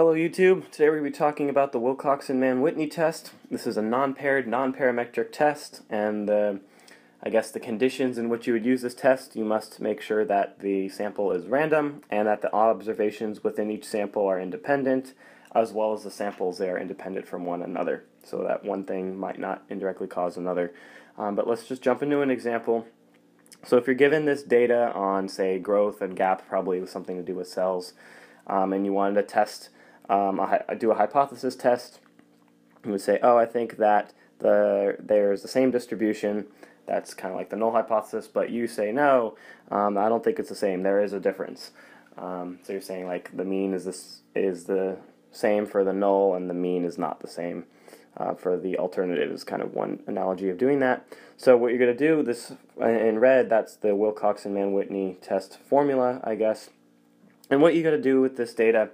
Hello YouTube, today we're going to be talking about the Wilcoxon-Mann-Whitney test. This is a non-paired, non-parametric test, and the, I guess the conditions in which you would use this test, you must make sure that the sample is random and that the observations within each sample are independent, as well as the samples they are independent from one another, so that one thing might not indirectly cause another. Um, but let's just jump into an example. So if you're given this data on, say, growth and gap, probably with something to do with cells, um, and you wanted to test um, I, do a hypothesis test. You would say, oh, I think that the there's the same distribution. That's kind of like the null hypothesis, but you say no. Um, I don't think it's the same. There is a difference. Um, so you're saying like the mean is this is the same for the null, and the mean is not the same. Uh, for the alternative is kind of one analogy of doing that. So what you're going to do, this in red, that's the Wilcoxon-Mann-Whitney test formula, I guess. And what you got to do with this data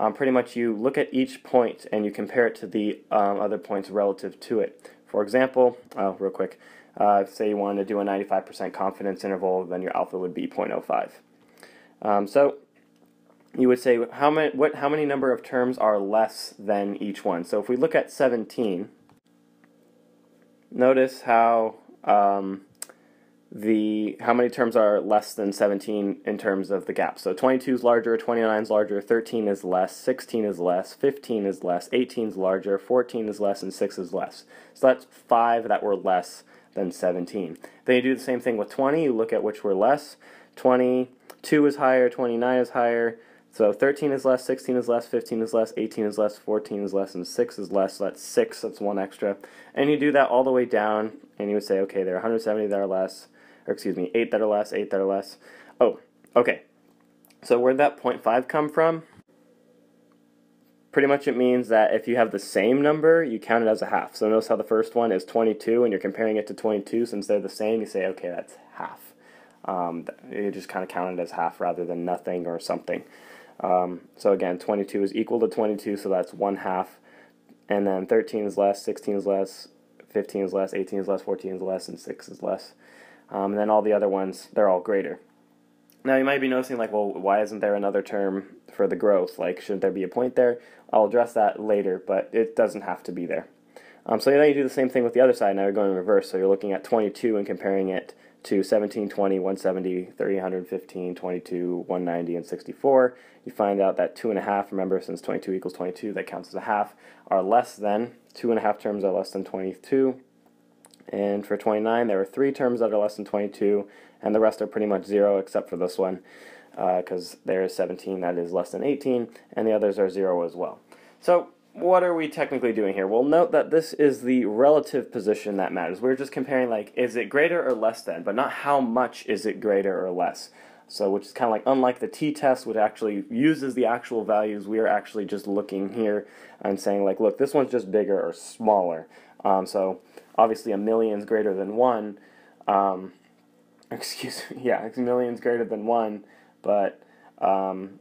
um, pretty much you look at each point and you compare it to the um, other points relative to it. For example, oh, real quick, uh, say you wanted to do a 95% confidence interval, then your alpha would be 0.05. Um, so you would say how many, what, how many number of terms are less than each one. So if we look at 17, notice how um, the how many terms are less than 17 in terms of the gap. So 22 is larger, 29 is larger, 13 is less, 16 is less, 15 is less, 18 is larger, 14 is less, and 6 is less. So that's five that were less than 17. Then you do the same thing with 20. You look at which were less. 22 is higher, 29 is higher. So 13 is less, 16 is less, 15 is less, 18 is less, 14 is less, and 6 is less. So that's 6, that's one extra. And you do that all the way down, and you would say, okay, there are 170 that are less, or excuse me, 8 that are less, 8 that are less. Oh, okay. So where'd that 0.5 come from? Pretty much it means that if you have the same number, you count it as a half. So notice how the first one is 22, and you're comparing it to 22. Since they're the same, you say, okay, that's half. Um, you just kind of count it as half rather than nothing or something. Um, so again, 22 is equal to 22, so that's 1 half. And then 13 is less, 16 is less, 15 is less, 18 is less, 14 is less, and 6 is less. Um, and then all the other ones, they're all greater. Now you might be noticing like, well, why isn't there another term for the growth? Like, shouldn't there be a point there? I'll address that later, but it doesn't have to be there. Um, so then you do the same thing with the other side. Now you're going in reverse. So you're looking at 22 and comparing it to 17, 20, 170, 315, 22, 190, and 64. You find out that 2.5, remember, since 22 equals 22, that counts as a half, are less than. 2.5 terms are less than 22. And for 29, there are three terms that are less than 22, and the rest are pretty much zero except for this one, because uh, there is 17 that is less than 18, and the others are zero as well. So what are we technically doing here? Well, note that this is the relative position that matters. We're just comparing, like, is it greater or less than, but not how much is it greater or less. So, which is kind of like, unlike the t-test, which actually uses the actual values, we are actually just looking here and saying, like, look, this one's just bigger or smaller. Um, so, obviously a million is greater than one. Um, excuse me, yeah, a million is greater than one, but um,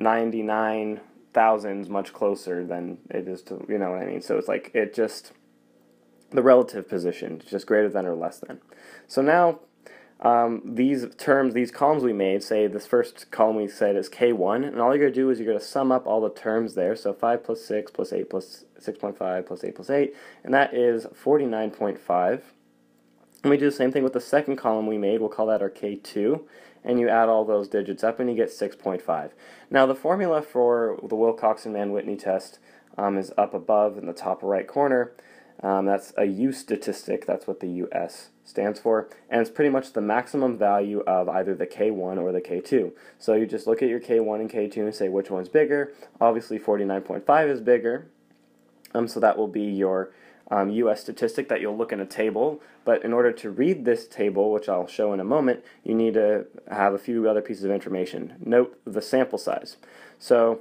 99,000 is much closer than it is to, you know what I mean? So it's like, it just, the relative position, just greater than or less than. So now, um, these terms, these columns we made, say this first column we said is K1, and all you're going to do is you're going to sum up all the terms there. So 5 plus 6 plus 8 plus 6.5 plus 8 plus 8, and that is 49.5. And we do the same thing with the second column we made. We'll call that our K2, and you add all those digits up and you get 6.5. Now the formula for the Wilcoxon-Mann-Whitney test um, is up above in the top right corner. Um, that's a U statistic, that's what the US stands for, and it's pretty much the maximum value of either the K1 or the K2. So you just look at your K1 and K2 and say which one's bigger. Obviously 49.5 is bigger, um, so that will be your um, US statistic that you'll look in a table. But in order to read this table, which I'll show in a moment, you need to have a few other pieces of information. Note the sample size. So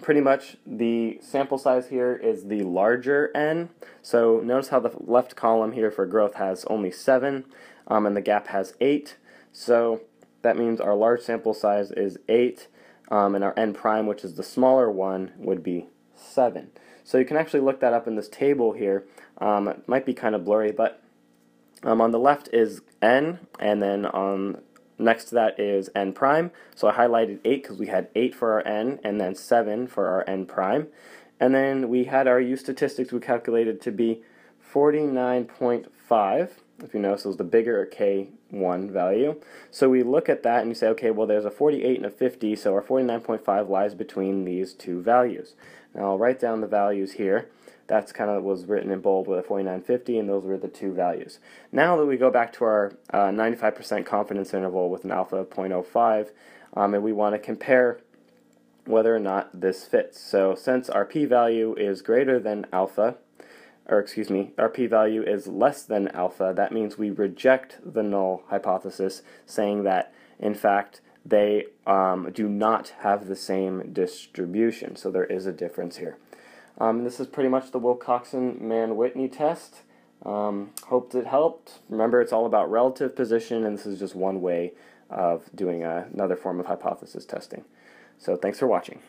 pretty much the sample size here is the larger n. So notice how the left column here for growth has only 7 um, and the gap has 8. So that means our large sample size is 8 um, and our n prime, which is the smaller one, would be 7. So you can actually look that up in this table here. Um, it might be kind of blurry, but um, on the left is n, and then on next to that is n prime. So I highlighted 8 because we had 8 for our n and then 7 for our n prime. And then we had our u statistics we calculated to be 49.5. If you notice, it was the bigger k1 value. So we look at that and you say, okay, well, there's a 48 and a 50, so our 49.5 lies between these two values. Now I'll write down the values here. That's kind of was written in bold with a 4950, and those were the two values. Now that we go back to our 95% uh, confidence interval with an alpha of 0.05, um, and we want to compare whether or not this fits. So since our p-value is greater than alpha, or excuse me, our p-value is less than alpha, that means we reject the null hypothesis, saying that, in fact, they um, do not have the same distribution. So there is a difference here. Um, this is pretty much the Wilcoxon-Mann-Whitney test. Um, hoped it helped. Remember, it's all about relative position, and this is just one way of doing a, another form of hypothesis testing. So thanks for watching.